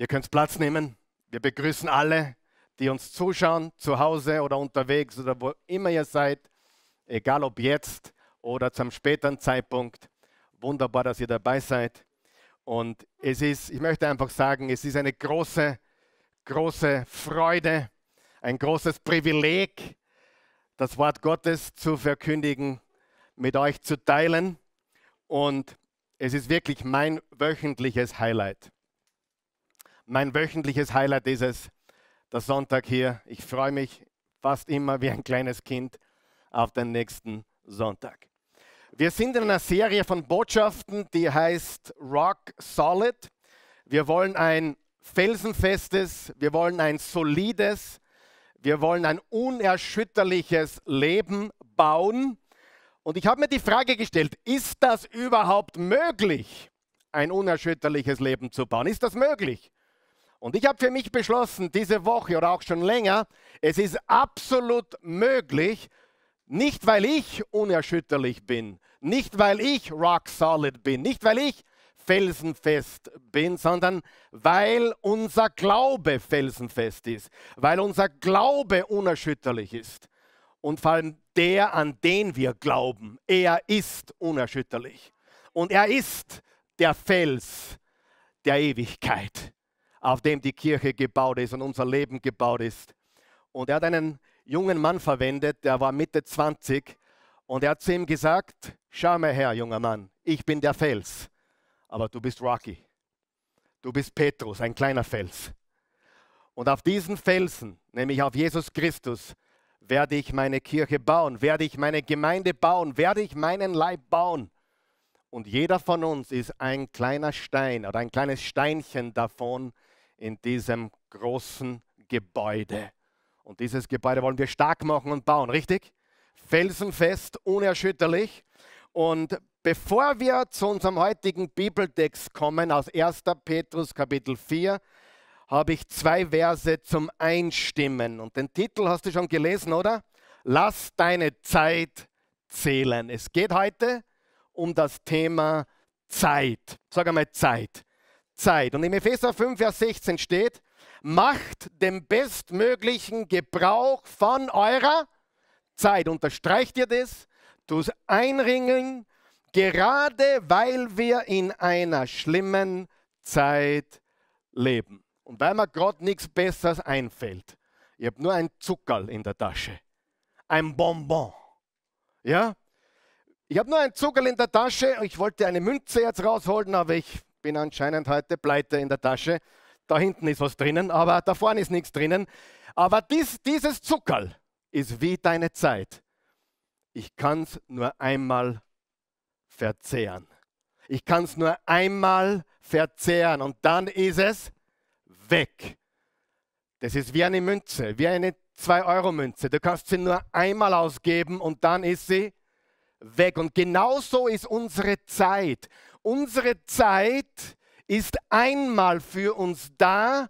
Ihr könnt Platz nehmen. Wir begrüßen alle, die uns zuschauen, zu Hause oder unterwegs oder wo immer ihr seid, egal ob jetzt oder zum späteren Zeitpunkt. Wunderbar, dass ihr dabei seid. Und es ist, ich möchte einfach sagen, es ist eine große, große Freude, ein großes Privileg, das Wort Gottes zu verkündigen, mit euch zu teilen. Und es ist wirklich mein wöchentliches Highlight. Mein wöchentliches Highlight ist es, der Sonntag hier. Ich freue mich fast immer wie ein kleines Kind auf den nächsten Sonntag. Wir sind in einer Serie von Botschaften, die heißt Rock Solid. Wir wollen ein felsenfestes, wir wollen ein solides, wir wollen ein unerschütterliches Leben bauen. Und ich habe mir die Frage gestellt, ist das überhaupt möglich, ein unerschütterliches Leben zu bauen? Ist das möglich? Und ich habe für mich beschlossen, diese Woche oder auch schon länger, es ist absolut möglich, nicht weil ich unerschütterlich bin, nicht weil ich rock solid bin, nicht weil ich felsenfest bin, sondern weil unser Glaube felsenfest ist, weil unser Glaube unerschütterlich ist. Und vor allem der, an den wir glauben, er ist unerschütterlich. Und er ist der Fels der Ewigkeit auf dem die Kirche gebaut ist und unser Leben gebaut ist. Und er hat einen jungen Mann verwendet, der war Mitte 20 und er hat zu ihm gesagt, schau mal her, junger Mann, ich bin der Fels, aber du bist Rocky. Du bist Petrus, ein kleiner Fels. Und auf diesen Felsen, nämlich auf Jesus Christus, werde ich meine Kirche bauen, werde ich meine Gemeinde bauen, werde ich meinen Leib bauen. Und jeder von uns ist ein kleiner Stein oder ein kleines Steinchen davon, in diesem großen Gebäude. Und dieses Gebäude wollen wir stark machen und bauen, richtig? Felsenfest, unerschütterlich. Und bevor wir zu unserem heutigen Bibeltext kommen, aus 1. Petrus Kapitel 4, habe ich zwei Verse zum Einstimmen. Und den Titel hast du schon gelesen, oder? Lass deine Zeit zählen. Es geht heute um das Thema Zeit. Sag einmal Zeit. Zeit. Und im Epheser 5, Vers 16 steht, macht den bestmöglichen Gebrauch von eurer Zeit. Unterstreicht ihr das? Du einringeln, gerade weil wir in einer schlimmen Zeit leben. Und weil mir gerade nichts Besseres einfällt. Ich habe nur ein Zuckerl in der Tasche. Ein Bonbon. Ja? Ich habe nur ein Zuckerl in der Tasche. Ich wollte eine Münze jetzt rausholen, aber ich bin anscheinend heute pleite in der Tasche. Da hinten ist was drinnen, aber da vorne ist nichts drinnen. Aber dies, dieses Zuckerl ist wie deine Zeit. Ich kann es nur einmal verzehren. Ich kann es nur einmal verzehren und dann ist es weg. Das ist wie eine Münze, wie eine 2-Euro-Münze. Du kannst sie nur einmal ausgeben und dann ist sie weg. Und genauso ist unsere Zeit. Unsere Zeit ist einmal für uns da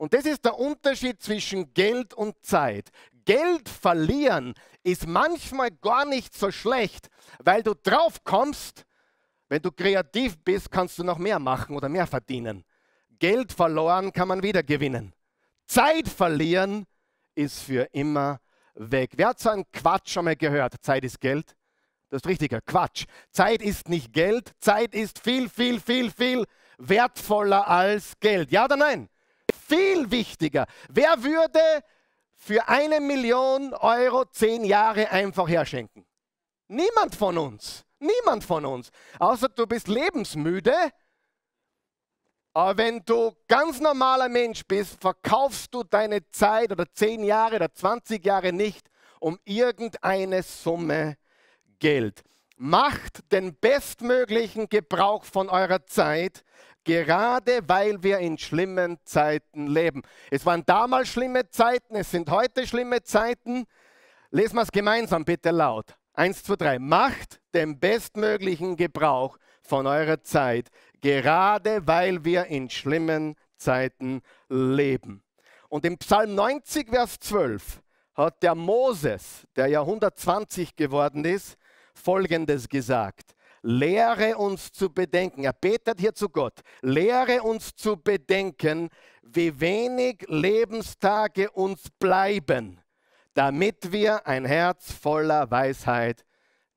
und das ist der Unterschied zwischen Geld und Zeit. Geld verlieren ist manchmal gar nicht so schlecht, weil du drauf kommst, wenn du kreativ bist, kannst du noch mehr machen oder mehr verdienen. Geld verloren kann man wieder gewinnen. Zeit verlieren ist für immer weg. Wer hat so einen Quatsch schon mal gehört? Zeit ist Geld? Das ist richtiger Quatsch. Zeit ist nicht Geld. Zeit ist viel, viel, viel, viel wertvoller als Geld. Ja oder nein? Viel wichtiger. Wer würde für eine Million Euro zehn Jahre einfach herschenken? Niemand von uns. Niemand von uns. Außer du bist lebensmüde. Aber wenn du ganz normaler Mensch bist, verkaufst du deine Zeit oder zehn Jahre oder 20 Jahre nicht um irgendeine Summe Geld. Macht den bestmöglichen Gebrauch von eurer Zeit, gerade weil wir in schlimmen Zeiten leben. Es waren damals schlimme Zeiten, es sind heute schlimme Zeiten. Lesen wir es gemeinsam bitte laut. Eins, zwei, drei. Macht den bestmöglichen Gebrauch von eurer Zeit, gerade weil wir in schlimmen Zeiten leben. Und im Psalm 90, Vers 12 hat der Moses, der ja 120 geworden ist, Folgendes gesagt. lehre uns zu bedenken. Er betet hier zu Gott. Lehre uns zu bedenken, wie wenig Lebenstage uns bleiben, damit wir ein Herz voller Weisheit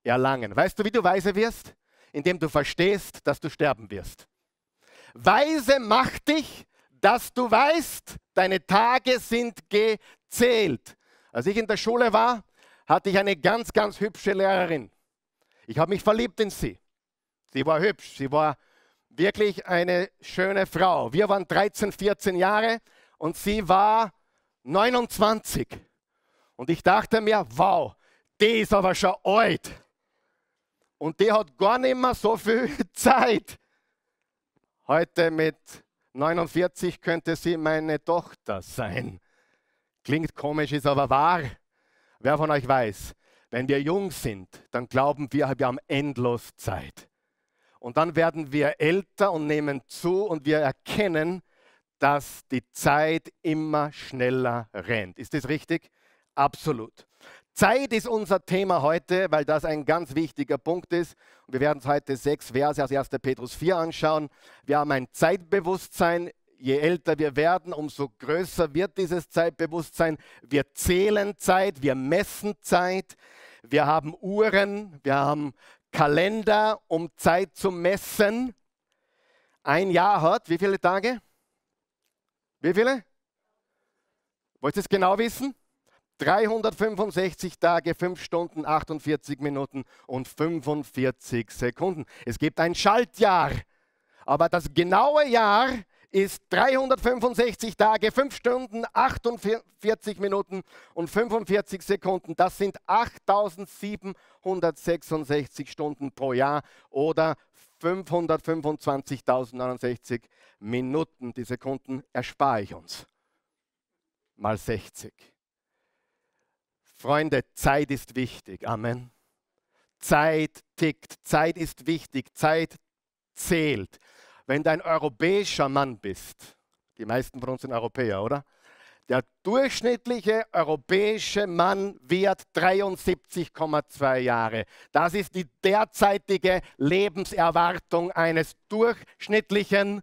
erlangen. Weißt du, wie du weise wirst? Indem du verstehst, dass du sterben wirst. Weise macht dich, dass du weißt, deine Tage sind gezählt. Als ich in der Schule war, hatte ich eine ganz, ganz hübsche Lehrerin. Ich habe mich verliebt in sie. Sie war hübsch, sie war wirklich eine schöne Frau. Wir waren 13, 14 Jahre und sie war 29. Und ich dachte mir, wow, die ist aber schon alt. Und die hat gar nicht mehr so viel Zeit. Heute mit 49 könnte sie meine Tochter sein. Klingt komisch, ist aber wahr. Wer von euch weiß, wenn wir jung sind, dann glauben wir, wir haben endlos Zeit. Und dann werden wir älter und nehmen zu und wir erkennen, dass die Zeit immer schneller rennt. Ist das richtig? Absolut. Zeit ist unser Thema heute, weil das ein ganz wichtiger Punkt ist. Wir werden uns heute sechs Verse aus 1. Petrus 4 anschauen. Wir haben ein Zeitbewusstsein. Je älter wir werden, umso größer wird dieses Zeitbewusstsein. Wir zählen Zeit, wir messen Zeit, wir haben Uhren, wir haben Kalender, um Zeit zu messen. Ein Jahr hat wie viele Tage? Wie viele? Wollt ihr es genau wissen? 365 Tage, 5 Stunden, 48 Minuten und 45 Sekunden. Es gibt ein Schaltjahr, aber das genaue Jahr ist 365 Tage, 5 Stunden, 48 Minuten und 45 Sekunden. Das sind 8766 Stunden pro Jahr oder 525.069 Minuten. Die Sekunden erspare ich uns. Mal 60. Freunde, Zeit ist wichtig. Amen. Zeit tickt, Zeit ist wichtig, Zeit zählt. Wenn du ein europäischer Mann bist, die meisten von uns sind Europäer, oder? Der durchschnittliche europäische Mann wird 73,2 Jahre. Das ist die derzeitige Lebenserwartung eines durchschnittlichen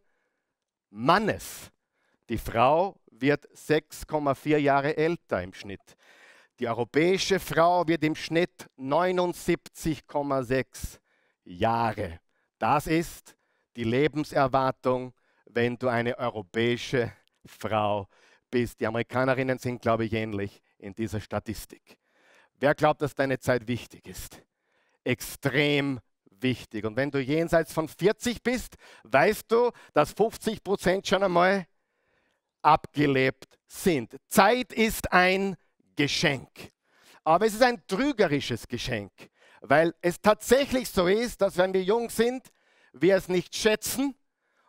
Mannes. Die Frau wird 6,4 Jahre älter im Schnitt. Die europäische Frau wird im Schnitt 79,6 Jahre. Das ist die Lebenserwartung, wenn du eine europäische Frau bist. Die Amerikanerinnen sind, glaube ich, ähnlich in dieser Statistik. Wer glaubt, dass deine Zeit wichtig ist? Extrem wichtig. Und wenn du jenseits von 40 bist, weißt du, dass 50 Prozent schon einmal abgelebt sind. Zeit ist ein Geschenk. Aber es ist ein trügerisches Geschenk, weil es tatsächlich so ist, dass wenn wir jung sind, wir es nicht schätzen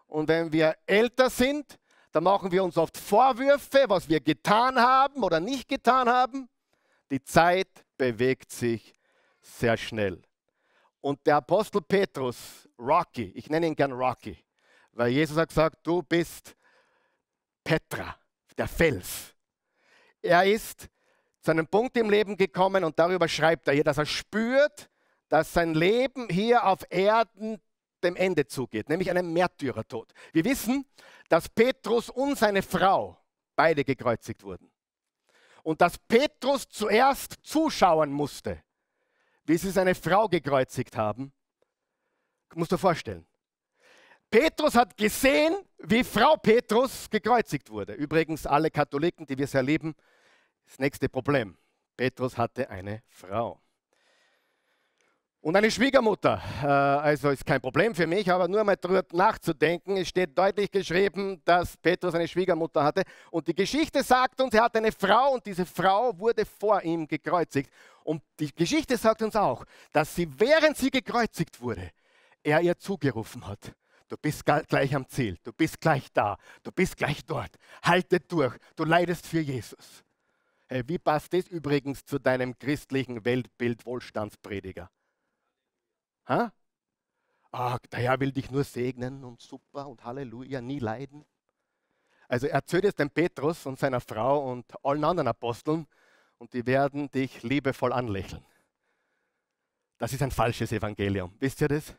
und wenn wir älter sind, dann machen wir uns oft Vorwürfe, was wir getan haben oder nicht getan haben. Die Zeit bewegt sich sehr schnell. Und der Apostel Petrus, Rocky, ich nenne ihn gern Rocky, weil Jesus hat gesagt, du bist Petra, der Fels. Er ist zu einem Punkt im Leben gekommen und darüber schreibt er hier, dass er spürt, dass sein Leben hier auf Erden dem Ende zugeht, nämlich einem Märtyrertod. Wir wissen, dass Petrus und seine Frau beide gekreuzigt wurden. Und dass Petrus zuerst zuschauen musste, wie sie seine Frau gekreuzigt haben, musst du dir vorstellen. Petrus hat gesehen, wie Frau Petrus gekreuzigt wurde. Übrigens, alle Katholiken, die wir sehr lieben, das nächste Problem. Petrus hatte eine Frau. Und eine Schwiegermutter. Äh, also ist kein Problem für mich, aber nur mal darüber nachzudenken. Es steht deutlich geschrieben, dass Petrus eine Schwiegermutter hatte. Und die Geschichte sagt uns, er hatte eine Frau und diese Frau wurde vor ihm gekreuzigt. Und die Geschichte sagt uns auch, dass sie, während sie gekreuzigt wurde, er ihr zugerufen hat. Du bist gleich am Ziel, du bist gleich da, du bist gleich dort. Halte durch, du leidest für Jesus. Wie passt das übrigens zu deinem christlichen Weltbild Wohlstandsprediger? Ha? Ah, der Herr will dich nur segnen und super und Halleluja, nie leiden. Also erzähl es dem Petrus und seiner Frau und allen anderen Aposteln und die werden dich liebevoll anlächeln. Das ist ein falsches Evangelium. Wisst ihr das?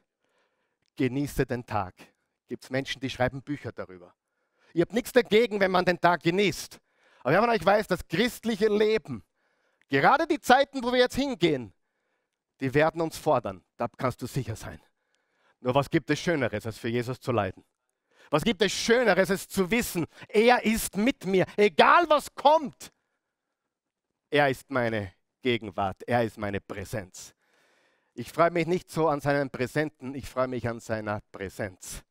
genieße den Tag. Gibt es Menschen, die schreiben Bücher darüber. Ihr habt nichts dagegen, wenn man den Tag genießt. Aber wenn man euch weiß, das christliche Leben, gerade die Zeiten, wo wir jetzt hingehen, die werden uns fordern. Da kannst du sicher sein. Nur was gibt es Schöneres, als für Jesus zu leiden? Was gibt es Schöneres, als zu wissen, er ist mit mir, egal was kommt. Er ist meine Gegenwart, er ist meine Präsenz. Ich freue mich nicht so an seinen Präsenten, ich freue mich an seiner Präsenz.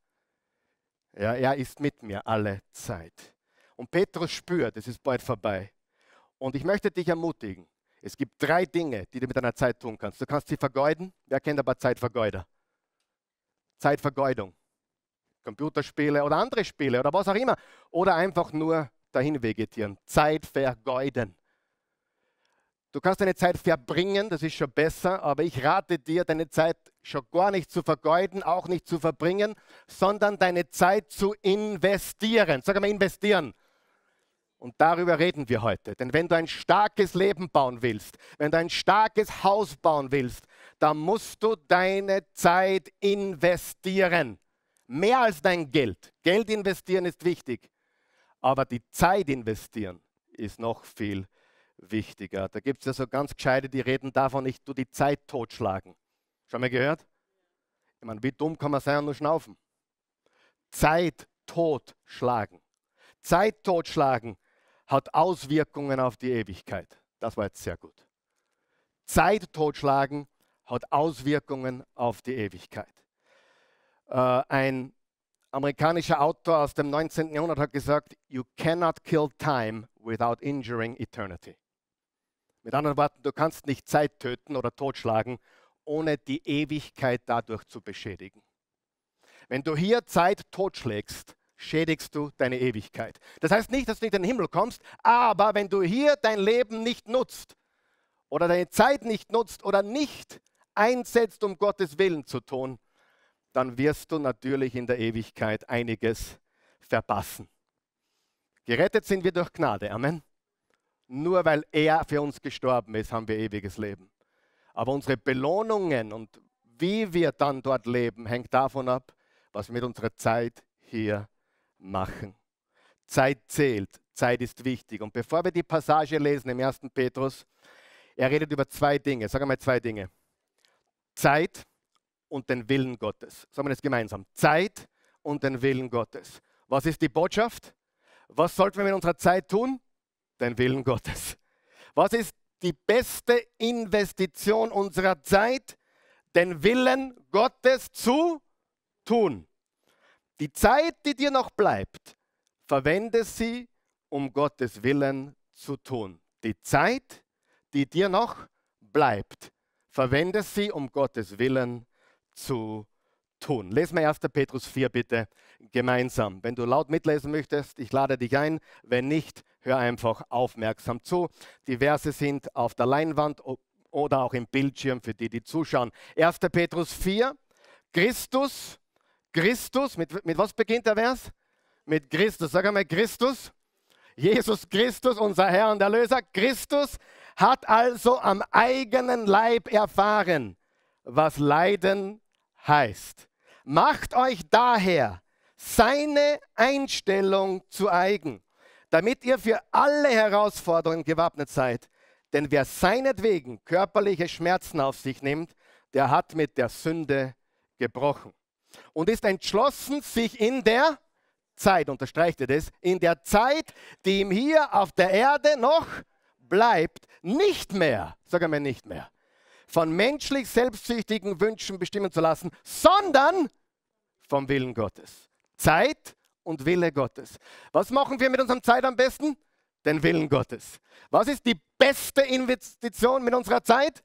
Ja, er ist mit mir alle Zeit. Und Petrus spürt, es ist bald vorbei. Und ich möchte dich ermutigen. Es gibt drei Dinge, die du mit deiner Zeit tun kannst. Du kannst sie vergeuden. Wer kennt aber Zeitvergeuder? Zeitvergeudung. Computerspiele oder andere Spiele oder was auch immer. Oder einfach nur dahin vegetieren. Zeit vergeuden. Du kannst deine Zeit verbringen, das ist schon besser, aber ich rate dir, deine Zeit schon gar nicht zu vergeuden, auch nicht zu verbringen, sondern deine Zeit zu investieren. Sag mal investieren. Und darüber reden wir heute. Denn wenn du ein starkes Leben bauen willst, wenn du ein starkes Haus bauen willst, dann musst du deine Zeit investieren. Mehr als dein Geld. Geld investieren ist wichtig, aber die Zeit investieren ist noch viel wichtiger. Da gibt es ja so ganz gescheite, die reden davon, ich tu die Zeit totschlagen. Schon mal gehört? Ich meine, wie dumm kann man sein und nur schnaufen? Zeit totschlagen. Zeit totschlagen hat Auswirkungen auf die Ewigkeit. Das war jetzt sehr gut. Zeit totschlagen hat Auswirkungen auf die Ewigkeit. Äh, ein amerikanischer Autor aus dem 19. Jahrhundert hat gesagt, You cannot kill time without injuring eternity. Mit anderen Worten, du kannst nicht Zeit töten oder totschlagen, ohne die Ewigkeit dadurch zu beschädigen. Wenn du hier Zeit totschlägst, schädigst du deine Ewigkeit. Das heißt nicht, dass du nicht in den Himmel kommst, aber wenn du hier dein Leben nicht nutzt oder deine Zeit nicht nutzt oder nicht einsetzt, um Gottes Willen zu tun, dann wirst du natürlich in der Ewigkeit einiges verpassen. Gerettet sind wir durch Gnade. Amen. Nur weil er für uns gestorben ist, haben wir ewiges Leben. Aber unsere Belohnungen und wie wir dann dort leben, hängt davon ab, was wir mit unserer Zeit hier machen. Zeit zählt, Zeit ist wichtig. Und bevor wir die Passage lesen im 1. Petrus, er redet über zwei Dinge. Sagen wir mal zwei Dinge. Zeit und den Willen Gottes. Sagen wir das gemeinsam. Zeit und den Willen Gottes. Was ist die Botschaft? Was sollten wir mit unserer Zeit tun? den Willen Gottes. Was ist die beste Investition unserer Zeit? Den Willen Gottes zu tun. Die Zeit, die dir noch bleibt, verwende sie, um Gottes Willen zu tun. Die Zeit, die dir noch bleibt, verwende sie, um Gottes Willen zu tun. Lesen wir 1. Petrus 4 bitte gemeinsam. Wenn du laut mitlesen möchtest, ich lade dich ein. Wenn nicht, hör einfach aufmerksam zu. Die Verse sind auf der Leinwand oder auch im Bildschirm für die, die zuschauen. 1. Petrus 4, Christus, Christus, mit, mit was beginnt der Vers? Mit Christus. Sag einmal Christus. Jesus Christus, unser Herr und Erlöser. Christus hat also am eigenen Leib erfahren, was Leiden heißt. Macht euch daher seine Einstellung zu eigen, damit ihr für alle Herausforderungen gewappnet seid. Denn wer seinetwegen körperliche Schmerzen auf sich nimmt, der hat mit der Sünde gebrochen und ist entschlossen, sich in der Zeit, unterstreicht ihr das, in der Zeit, die ihm hier auf der Erde noch bleibt, nicht mehr, sag einmal nicht mehr, von menschlich selbstsüchtigen Wünschen bestimmen zu lassen, sondern vom Willen Gottes. Zeit und Wille Gottes. Was machen wir mit unserer Zeit am besten? Den Willen Gottes. Was ist die beste Investition mit unserer Zeit?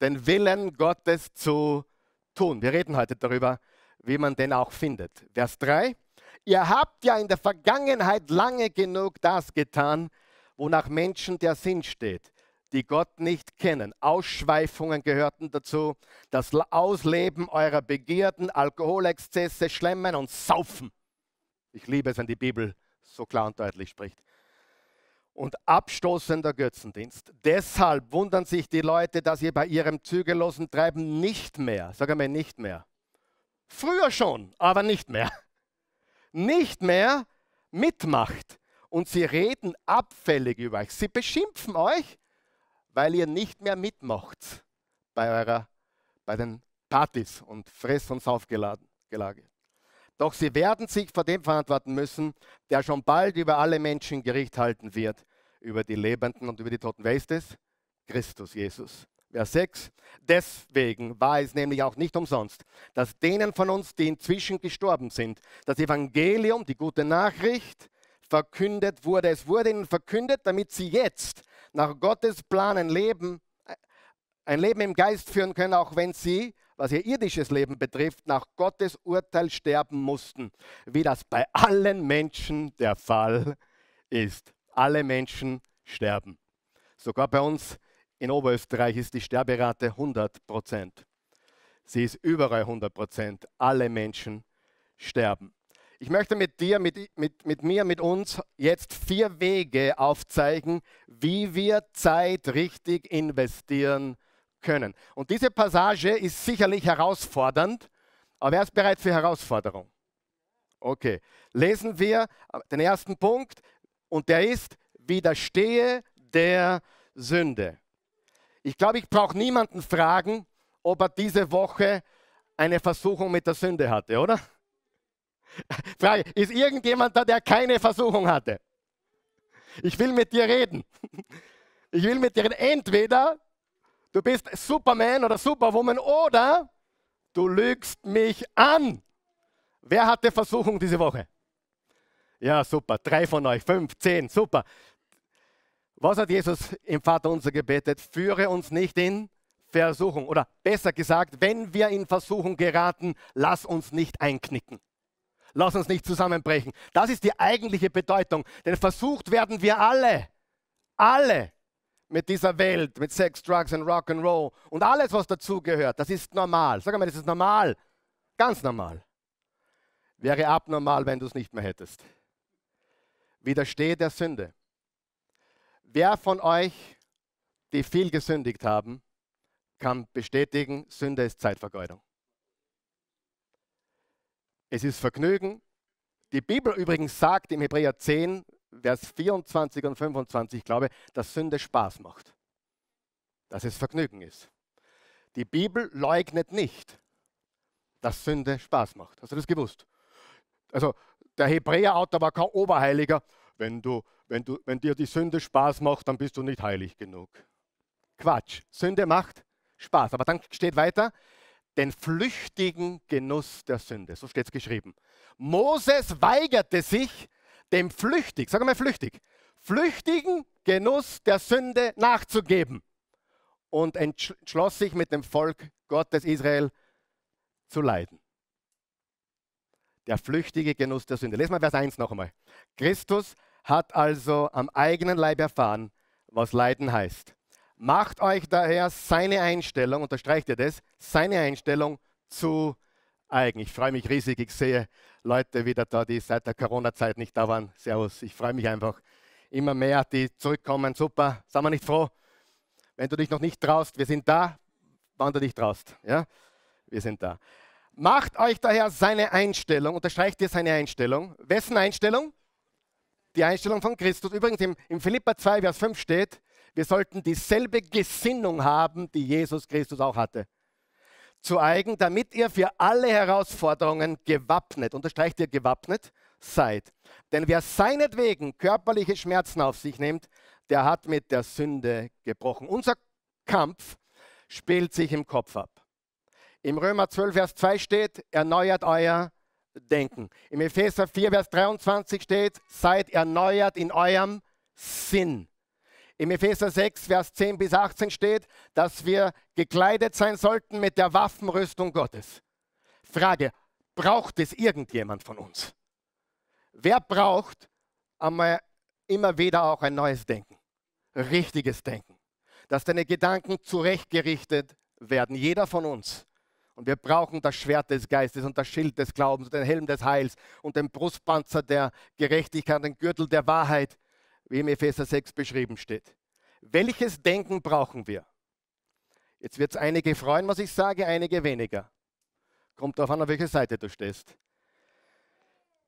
Den Willen Gottes zu tun. Wir reden heute darüber, wie man den auch findet. Vers 3. Ihr habt ja in der Vergangenheit lange genug das getan, wonach Menschen der Sinn steht die Gott nicht kennen. Ausschweifungen gehörten dazu, das Ausleben eurer Begierden, Alkoholexzesse, Schlemmen und Saufen. Ich liebe es, wenn die Bibel so klar und deutlich spricht. Und abstoßender Götzendienst. Deshalb wundern sich die Leute, dass ihr bei ihrem zügellosen Treiben nicht mehr, sag einmal nicht mehr, Früher schon, aber nicht mehr. Nicht mehr mitmacht. Und sie reden abfällig über euch. Sie beschimpfen euch, weil ihr nicht mehr mitmacht bei, eurer, bei den Partys und Fress- und Saufgelage. Doch sie werden sich vor dem verantworten müssen, der schon bald über alle Menschen Gericht halten wird, über die Lebenden und über die Toten. Wer ist es? Christus Jesus. Vers 6. Deswegen war es nämlich auch nicht umsonst, dass denen von uns, die inzwischen gestorben sind, das Evangelium, die gute Nachricht, verkündet wurde. Es wurde ihnen verkündet, damit sie jetzt nach Gottes Plan ein Leben, ein Leben im Geist führen können, auch wenn sie, was ihr irdisches Leben betrifft, nach Gottes Urteil sterben mussten, wie das bei allen Menschen der Fall ist. Alle Menschen sterben. Sogar bei uns in Oberösterreich ist die Sterberate 100 Prozent. Sie ist überall 100 Prozent. Alle Menschen sterben. Ich möchte mit dir, mit, mit, mit mir, mit uns jetzt vier Wege aufzeigen, wie wir Zeit richtig investieren können. Und diese Passage ist sicherlich herausfordernd, aber wer ist bereit für Herausforderung? Okay, lesen wir den ersten Punkt und der ist, widerstehe der Sünde. Ich glaube, ich brauche niemanden fragen, ob er diese Woche eine Versuchung mit der Sünde hatte, oder? Frage, ist irgendjemand da, der keine Versuchung hatte? Ich will mit dir reden. Ich will mit dir reden. Entweder du bist Superman oder Superwoman oder du lügst mich an. Wer hatte Versuchung diese Woche? Ja, super. Drei von euch, fünf, zehn, super. Was hat Jesus im Vater unser gebetet? Führe uns nicht in Versuchung. Oder besser gesagt, wenn wir in Versuchung geraten, lass uns nicht einknicken. Lass uns nicht zusammenbrechen. Das ist die eigentliche Bedeutung. Denn versucht werden wir alle. Alle mit dieser Welt, mit Sex, Drugs und Rock'n'Roll und alles, was dazugehört. Das ist normal. Sag mal, das ist normal. Ganz normal. Wäre abnormal, wenn du es nicht mehr hättest. Widerstehe der Sünde. Wer von euch, die viel gesündigt haben, kann bestätigen, Sünde ist Zeitvergeudung. Es ist Vergnügen. Die Bibel übrigens sagt im Hebräer 10, Vers 24 und 25, ich glaube, dass Sünde Spaß macht. Dass es Vergnügen ist. Die Bibel leugnet nicht, dass Sünde Spaß macht. Hast du das gewusst? Also der Hebräer-Autor war kein Oberheiliger. Wenn du wenn, du, wenn dir die Sünde Spaß macht, dann bist du nicht heilig genug. Quatsch. Sünde macht Spaß. Aber dann steht weiter, den flüchtigen Genuss der Sünde. So steht es geschrieben. Moses weigerte sich, dem flüchtig, sag mal flüchtig, flüchtigen Genuss der Sünde nachzugeben und entschloss sich mit dem Volk Gottes Israel zu leiden. Der flüchtige Genuss der Sünde. Lesen wir Vers 1 noch einmal. Christus hat also am eigenen Leib erfahren, was Leiden heißt. Macht euch daher seine Einstellung, unterstreicht ihr das, seine Einstellung zu eigen. Ich freue mich riesig, ich sehe Leute wieder da, die seit der Corona-Zeit nicht da waren. Servus, ich freue mich einfach. Immer mehr, die zurückkommen. Super, sind wir nicht froh? Wenn du dich noch nicht traust, wir sind da, wann du dich traust. Ja? Wir sind da. Macht euch daher seine Einstellung, unterstreicht ihr seine Einstellung. Wessen Einstellung? Die Einstellung von Christus. Übrigens im, im Philippa 2, Vers 5 steht, wir sollten dieselbe Gesinnung haben, die Jesus Christus auch hatte. Zu eigen, damit ihr für alle Herausforderungen gewappnet, unterstreicht ihr gewappnet, seid. Denn wer seinetwegen körperliche Schmerzen auf sich nimmt, der hat mit der Sünde gebrochen. Unser Kampf spielt sich im Kopf ab. Im Römer 12, Vers 2 steht, erneuert euer denken. Im Epheser 4, Vers 23 steht, seid erneuert in eurem Sinn. Im Epheser 6, Vers 10 bis 18 steht, dass wir gekleidet sein sollten mit der Waffenrüstung Gottes. Frage, braucht es irgendjemand von uns? Wer braucht einmal immer wieder auch ein neues Denken? Richtiges Denken. Dass deine Gedanken zurechtgerichtet werden. Jeder von uns. Und wir brauchen das Schwert des Geistes und das Schild des Glaubens und den Helm des Heils und den Brustpanzer der Gerechtigkeit, den Gürtel der Wahrheit, wie im Epheser 6 beschrieben steht. Welches Denken brauchen wir? Jetzt wird es einige freuen, was ich sage, einige weniger. Kommt darauf an, auf welche Seite du stehst.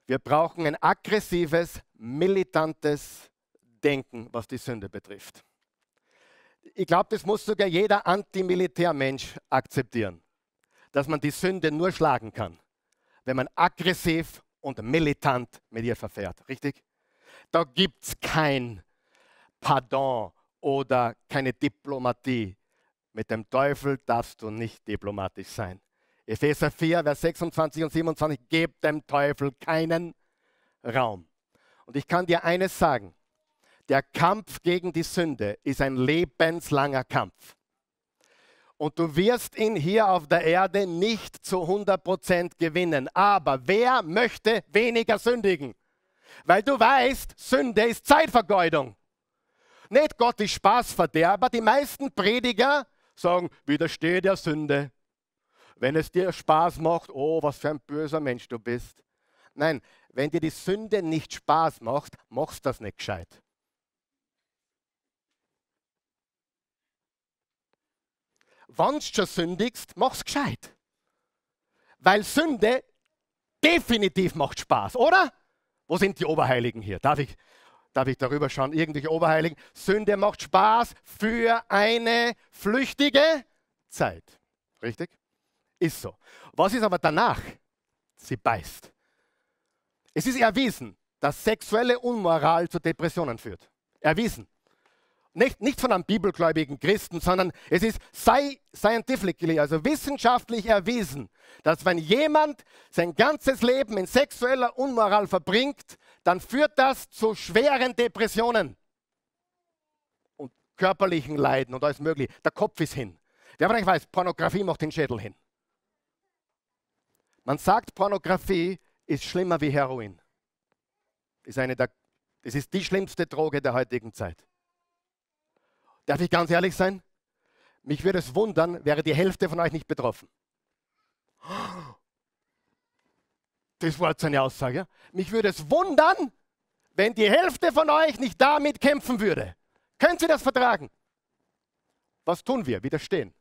Wir brauchen ein aggressives, militantes Denken, was die Sünde betrifft. Ich glaube, das muss sogar jeder Antimilitärmensch akzeptieren, dass man die Sünde nur schlagen kann, wenn man aggressiv und militant mit ihr verfährt. Richtig? Da gibt es kein Pardon oder keine Diplomatie. Mit dem Teufel darfst du nicht diplomatisch sein. Epheser 4, Vers 26 und 27, gebt dem Teufel keinen Raum. Und ich kann dir eines sagen, der Kampf gegen die Sünde ist ein lebenslanger Kampf. Und du wirst ihn hier auf der Erde nicht zu 100% gewinnen. Aber wer möchte weniger sündigen? Weil du weißt, Sünde ist Zeitvergeudung. Nicht Gott ist Spaßverderber. Die meisten Prediger sagen, widerstehe der Sünde. Wenn es dir Spaß macht, oh, was für ein böser Mensch du bist. Nein, wenn dir die Sünde nicht Spaß macht, machst du das nicht gescheit. Wenn du schon sündigst, mach's gescheit. Weil Sünde definitiv macht Spaß, oder? Wo sind die Oberheiligen hier? Darf ich, darf ich darüber schauen? Irgendwelche Oberheiligen? Sünde macht Spaß für eine flüchtige Zeit. Richtig? Ist so. Was ist aber danach? Sie beißt. Es ist erwiesen, dass sexuelle Unmoral zu Depressionen führt. Erwiesen. Nicht, nicht von einem bibelgläubigen Christen, sondern es ist scientifically, also wissenschaftlich erwiesen, dass wenn jemand sein ganzes Leben in sexueller Unmoral verbringt, dann führt das zu schweren Depressionen und körperlichen Leiden und alles mögliche. Der Kopf ist hin. Wer aber nicht weiß, Pornografie macht den Schädel hin. Man sagt, Pornografie ist schlimmer wie Heroin. Ist ist die schlimmste Droge der heutigen Zeit. Darf ich ganz ehrlich sein? Mich würde es wundern, wäre die Hälfte von euch nicht betroffen. Das war jetzt eine Aussage. Mich würde es wundern, wenn die Hälfte von euch nicht damit kämpfen würde. Können Sie das vertragen? Was tun wir? Widerstehen.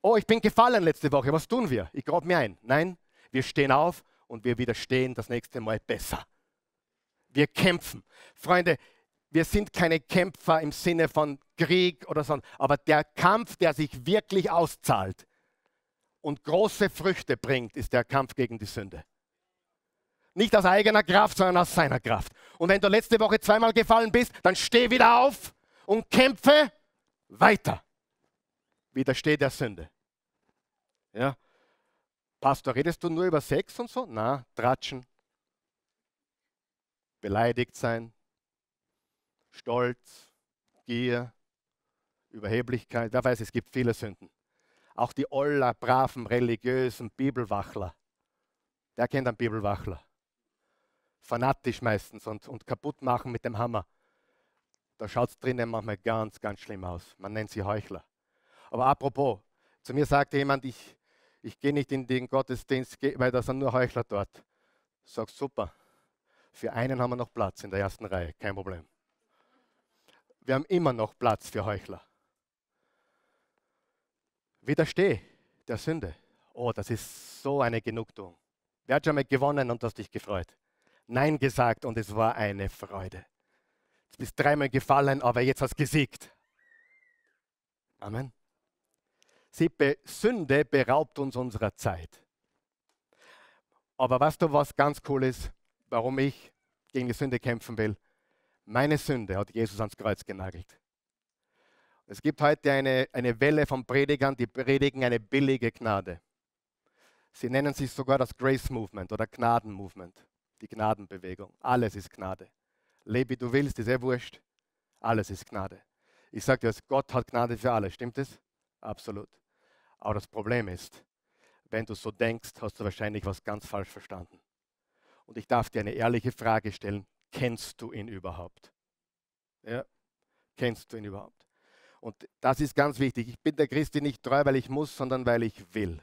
Oh, ich bin gefallen letzte Woche. Was tun wir? Ich grabe mir ein. Nein, wir stehen auf und wir widerstehen das nächste Mal besser. Wir kämpfen. Freunde, wir sind keine Kämpfer im Sinne von Krieg oder so, aber der Kampf, der sich wirklich auszahlt und große Früchte bringt, ist der Kampf gegen die Sünde. Nicht aus eigener Kraft, sondern aus seiner Kraft. Und wenn du letzte Woche zweimal gefallen bist, dann steh wieder auf und kämpfe weiter. Widersteh der Sünde. Ja? Pastor, redest du nur über Sex und so? Na, tratschen, beleidigt sein, Stolz, Gier, Überheblichkeit. Wer weiß, es gibt viele Sünden. Auch die Oller, braven, religiösen Bibelwachler. Der kennt einen Bibelwachler. Fanatisch meistens und, und kaputt machen mit dem Hammer. Da schaut es drinnen manchmal ganz, ganz schlimm aus. Man nennt sie Heuchler. Aber apropos, zu mir sagte jemand, ich, ich gehe nicht in den Gottesdienst, weil da sind nur Heuchler dort. Sag super. Für einen haben wir noch Platz in der ersten Reihe, kein Problem. Wir haben immer noch Platz für Heuchler. Widersteh der Sünde. Oh, das ist so eine Genugtuung. Wer hat schon mal gewonnen und hast dich gefreut? Nein gesagt und es war eine Freude. Du bist dreimal gefallen, aber jetzt hast du gesiegt. Amen. Sie Sünde beraubt uns unserer Zeit. Aber weißt du, was ganz cool ist, warum ich gegen die Sünde kämpfen will? Meine Sünde hat Jesus ans Kreuz genagelt. Es gibt heute eine, eine Welle von Predigern, die predigen eine billige Gnade. Sie nennen sich sogar das Grace Movement oder Gnaden Movement, die Gnadenbewegung. Alles ist Gnade. Lebe wie du willst, ist eh wurscht. Alles ist Gnade. Ich sage dir, Gott hat Gnade für alle. Stimmt es? Absolut. Aber das Problem ist, wenn du so denkst, hast du wahrscheinlich was ganz falsch verstanden. Und ich darf dir eine ehrliche Frage stellen. Kennst du ihn überhaupt? Ja, kennst du ihn überhaupt? Und das ist ganz wichtig. Ich bin der Christi nicht treu, weil ich muss, sondern weil ich will.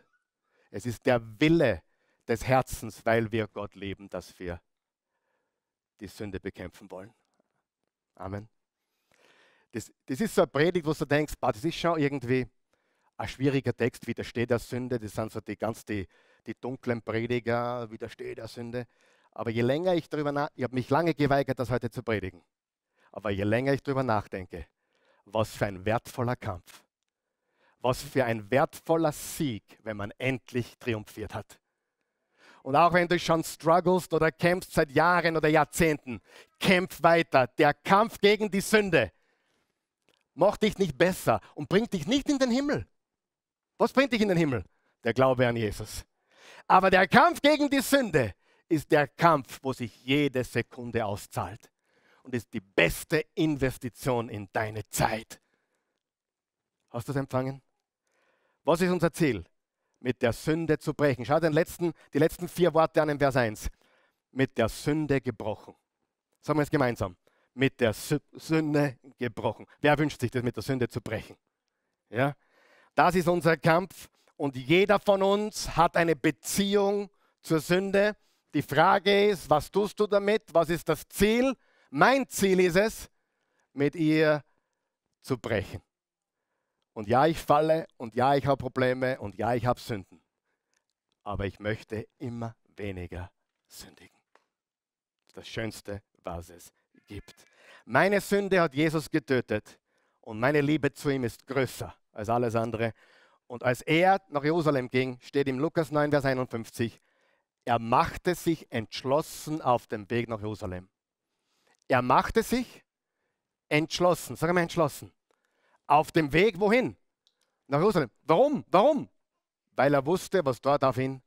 Es ist der Wille des Herzens, weil wir Gott lieben, dass wir die Sünde bekämpfen wollen. Amen. Das, das ist so eine Predigt, wo du denkst, bah, das ist schon irgendwie ein schwieriger Text, widersteht der Sünde. Das sind so die ganz die, die dunklen Prediger, widerstehe der Sünde. Aber je länger ich darüber nachdenke, ich habe mich lange geweigert, das heute zu predigen. Aber je länger ich darüber nachdenke, was für ein wertvoller Kampf, was für ein wertvoller Sieg, wenn man endlich triumphiert hat. Und auch wenn du schon strugglest oder kämpfst seit Jahren oder Jahrzehnten, kämpf weiter. Der Kampf gegen die Sünde macht dich nicht besser und bringt dich nicht in den Himmel. Was bringt dich in den Himmel? Der Glaube an Jesus. Aber der Kampf gegen die Sünde ist der Kampf, wo sich jede Sekunde auszahlt und ist die beste Investition in deine Zeit. Hast du es empfangen? Was ist unser Ziel? Mit der Sünde zu brechen. Schau den letzten, die letzten vier Worte an im Vers 1. Mit der Sünde gebrochen. Sagen wir es gemeinsam. Mit der Sünde gebrochen. Wer wünscht sich das, mit der Sünde zu brechen? Ja? Das ist unser Kampf und jeder von uns hat eine Beziehung zur Sünde. Die Frage ist, was tust du damit? Was ist das Ziel? Mein Ziel ist es, mit ihr zu brechen. Und ja, ich falle und ja, ich habe Probleme und ja, ich habe Sünden. Aber ich möchte immer weniger sündigen. Das das Schönste, was es gibt. Meine Sünde hat Jesus getötet und meine Liebe zu ihm ist größer als alles andere. Und als er nach Jerusalem ging, steht im Lukas 9, Vers 51, er machte sich entschlossen auf dem Weg nach Jerusalem. Er machte sich entschlossen, sag mal entschlossen, auf dem Weg wohin? Nach Jerusalem. Warum? Warum? Weil er wusste, was dort auf ihn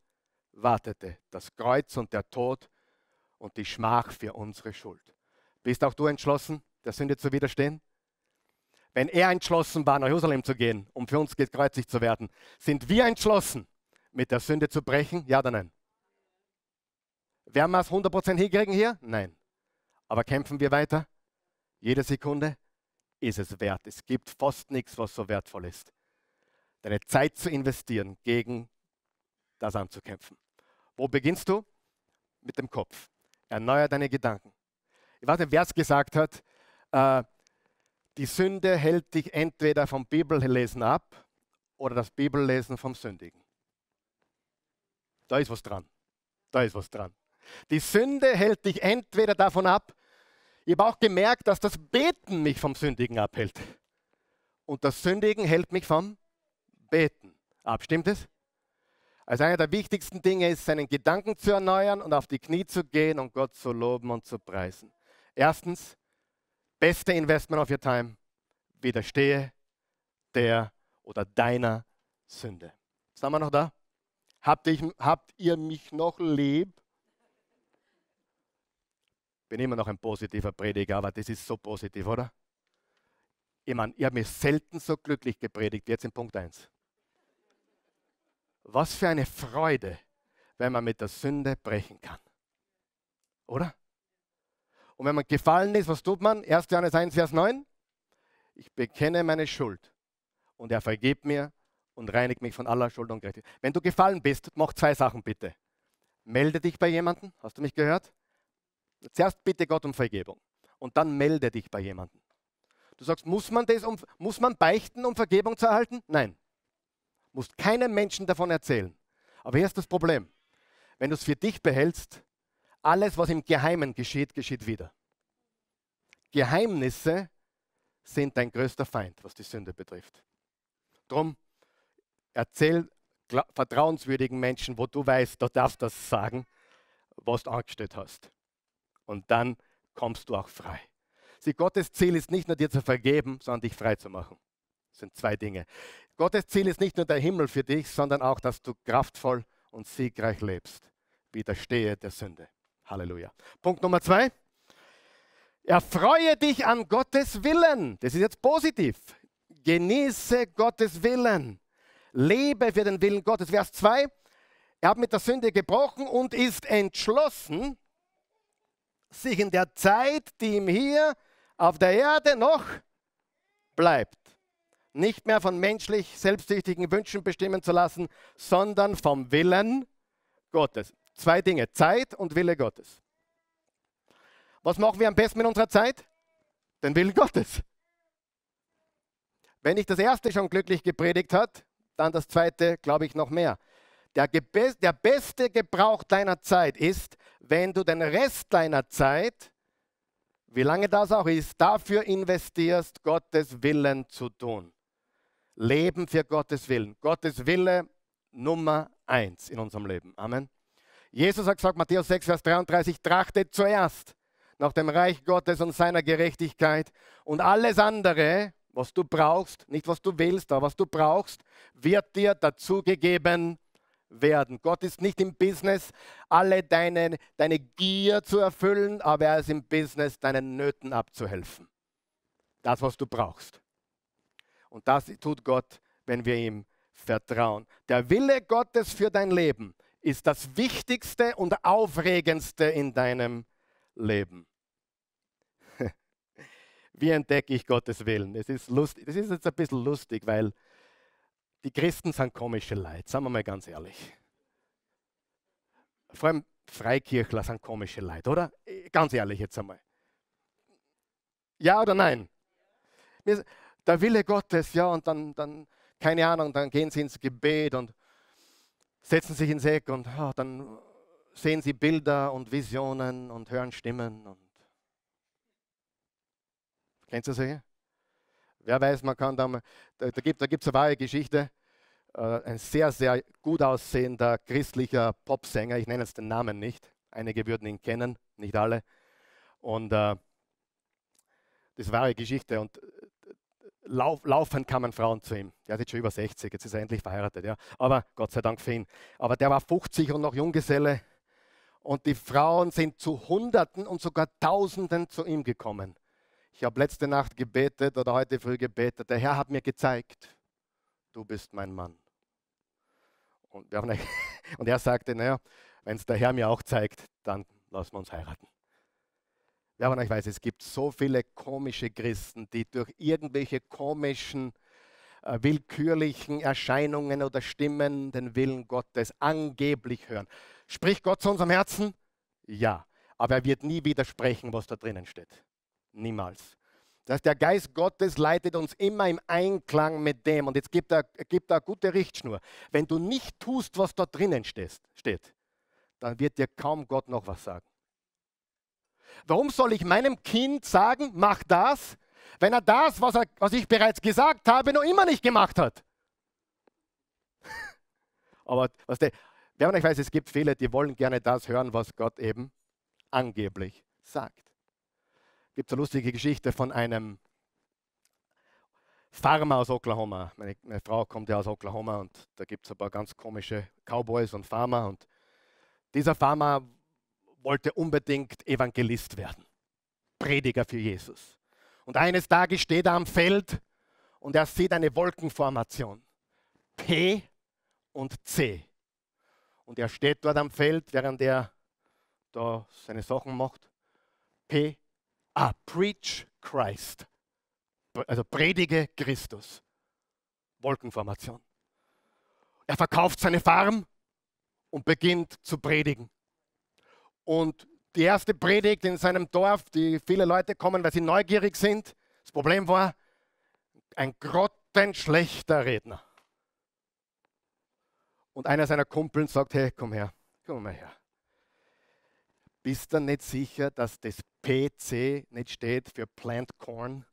wartete. Das Kreuz und der Tod und die Schmach für unsere Schuld. Bist auch du entschlossen, der Sünde zu widerstehen? Wenn er entschlossen war, nach Jerusalem zu gehen, um für uns gekreuzigt zu werden, sind wir entschlossen, mit der Sünde zu brechen? Ja oder nein? Werden wir es 100% hinkriegen hier? Nein. Aber kämpfen wir weiter? Jede Sekunde? ist es wert. Es gibt fast nichts, was so wertvoll ist. Deine Zeit zu investieren, gegen das anzukämpfen. Wo beginnst du? Mit dem Kopf. Erneuer deine Gedanken. Ich weiß nicht, wer es gesagt hat. Äh, die Sünde hält dich entweder vom Bibellesen ab oder das Bibellesen vom Sündigen. Da ist was dran. Da ist was dran. Die Sünde hält dich entweder davon ab, ich habe auch gemerkt, dass das Beten mich vom Sündigen abhält. Und das Sündigen hält mich vom Beten ab. Stimmt es? Also einer der wichtigsten Dinge ist, seinen Gedanken zu erneuern und auf die Knie zu gehen und Gott zu loben und zu preisen. Erstens, beste Investment of your time, widerstehe der oder deiner Sünde. Sind wir noch da? Habt, ihr mich noch lieb? Bin immer noch ein positiver Prediger, aber das ist so positiv, oder? Ich meine, ich habe mich selten so glücklich gepredigt wie jetzt in Punkt 1. Was für eine Freude, wenn man mit der Sünde brechen kann. Oder? Und wenn man gefallen ist, was tut man? 1. Johannes 1, Vers 9. Ich bekenne meine Schuld und er vergibt mir und reinigt mich von aller Schuld und Gerechtigkeit. Wenn du gefallen bist, mach zwei Sachen bitte. Melde dich bei jemandem, hast du mich gehört? Zuerst bitte Gott um Vergebung und dann melde dich bei jemandem. Du sagst, muss man, das um, muss man beichten, um Vergebung zu erhalten? Nein. Du musst keinem Menschen davon erzählen. Aber hier ist das Problem. Wenn du es für dich behältst, alles, was im Geheimen geschieht, geschieht wieder. Geheimnisse sind dein größter Feind, was die Sünde betrifft. Drum erzähl vertrauenswürdigen Menschen, wo du weißt, du darfst das sagen, was du angestellt hast und dann kommst du auch frei. Sieh, Gottes Ziel ist nicht nur dir zu vergeben, sondern dich frei zu machen. Das sind zwei Dinge. Gottes Ziel ist nicht nur der Himmel für dich, sondern auch, dass du kraftvoll und siegreich lebst. Widerstehe der Sünde. Halleluja. Punkt Nummer zwei. Erfreue dich an Gottes Willen. Das ist jetzt positiv. Genieße Gottes Willen. Lebe für den Willen Gottes. Vers 2. Er hat mit der Sünde gebrochen und ist entschlossen, sich in der Zeit, die ihm hier auf der Erde noch bleibt, nicht mehr von menschlich selbstsüchtigen Wünschen bestimmen zu lassen, sondern vom Willen Gottes. Zwei Dinge, Zeit und Wille Gottes. Was machen wir am besten mit unserer Zeit? Den Willen Gottes. Wenn ich das erste schon glücklich gepredigt hat, dann das zweite, glaube ich, noch mehr. Der, der beste Gebrauch deiner Zeit ist, wenn du den Rest deiner Zeit, wie lange das auch ist, dafür investierst, Gottes Willen zu tun. Leben für Gottes Willen. Gottes Wille Nummer eins in unserem Leben. Amen. Jesus hat gesagt, Matthäus 6, Vers 33, trachtet zuerst nach dem Reich Gottes und seiner Gerechtigkeit und alles andere, was du brauchst, nicht was du willst, aber was du brauchst, wird dir dazugegeben werden. Gott ist nicht im Business, alle deine, deine Gier zu erfüllen, aber er ist im Business, deinen Nöten abzuhelfen. Das, was du brauchst. Und das tut Gott, wenn wir ihm vertrauen. Der Wille Gottes für dein Leben ist das Wichtigste und Aufregendste in deinem Leben. Wie entdecke ich Gottes Willen? Das ist, lustig. das ist jetzt ein bisschen lustig, weil die Christen sind komische Leute, sagen wir mal ganz ehrlich. Vor allem Freikirchler sind komische Leute, oder? Ganz ehrlich jetzt einmal. Ja oder nein? Der Wille Gottes, ja, und dann, dann, keine Ahnung, dann gehen sie ins Gebet und setzen sich ins Eck und oh, dann sehen sie Bilder und Visionen und hören Stimmen. Und Kennst du das? Wer weiß, man kann da, da, da gibt es da eine wahre Geschichte. Äh, ein sehr, sehr gut aussehender christlicher Popsänger, ich nenne jetzt den Namen nicht, einige würden ihn kennen, nicht alle. Und äh, das war eine Geschichte. Und äh, lauf, laufend kamen Frauen zu ihm. Der ist jetzt schon über 60, jetzt ist er endlich verheiratet. Ja. Aber Gott sei Dank für ihn. Aber der war 50 und noch Junggeselle. Und die Frauen sind zu Hunderten und sogar Tausenden zu ihm gekommen. Ich habe letzte Nacht gebetet oder heute früh gebetet. Der Herr hat mir gezeigt, du bist mein Mann. Und, und er sagte, naja, wenn es der Herr mir auch zeigt, dann lassen wir uns heiraten. Wer von euch weiß, es gibt so viele komische Christen, die durch irgendwelche komischen, äh, willkürlichen Erscheinungen oder Stimmen den Willen Gottes angeblich hören. Spricht Gott zu unserem Herzen? Ja, aber er wird nie widersprechen, was da drinnen steht. Niemals. Das heißt, der Geist Gottes leitet uns immer im Einklang mit dem. Und jetzt gibt er, gibt er eine gute Richtschnur. Wenn du nicht tust, was da drinnen steht, dann wird dir kaum Gott noch was sagen. Warum soll ich meinem Kind sagen, mach das, wenn er das, was, er, was ich bereits gesagt habe, noch immer nicht gemacht hat? Aber was der, wer von euch weiß, es gibt viele, die wollen gerne das hören, was Gott eben angeblich sagt. Es gibt eine lustige Geschichte von einem Farmer aus Oklahoma. Meine, meine, Frau kommt ja aus Oklahoma und da gibt es ein paar ganz komische Cowboys und Farmer. Und dieser Farmer wollte unbedingt Evangelist werden, Prediger für Jesus. Und eines Tages steht er am Feld und er sieht eine Wolkenformation. P und C. Und er steht dort am Feld, während er da seine Sachen macht. P, A, preach Christ. Also predige Christus. Wolkenformation. Er verkauft seine Farm und beginnt zu predigen. Und die erste Predigt in seinem Dorf, die viele Leute kommen, weil sie neugierig sind. Das Problem war, ein grottenschlechter Redner. Und einer seiner Kumpeln sagt, hey, komm her, komm mal her. Bist du nicht sicher, dass das PC nicht steht für Plant Corn?